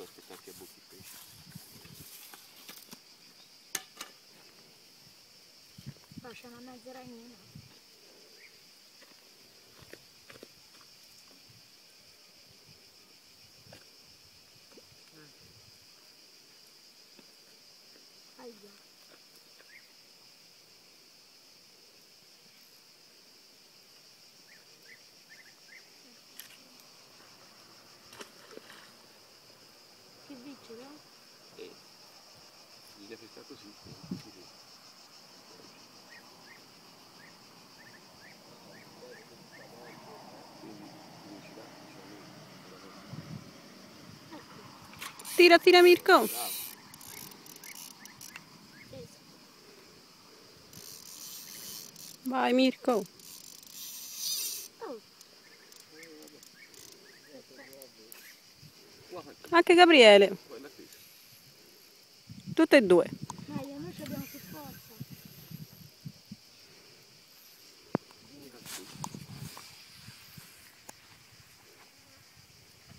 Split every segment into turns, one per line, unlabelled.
próximo tá aqui a boca de peixe. Vou chamar mais graninha. Aí, ó. No?
E bisogna fare così. così.
Tira, tira Mirko.
bravo.
Vai Mirko. Anche Gabriele. Tutte e due.
meglio, noi ci abbiamo più forza.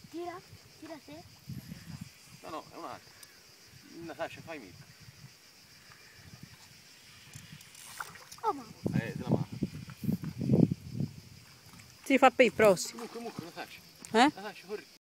Tira, tira se.
No, no, è un'altra. Natascia, fai mica.
Oh mamma.
Eh, della mano.
Si fa per il prossimo.
Comunque, comunque, Natascia.
Eh?
Natascia, corri.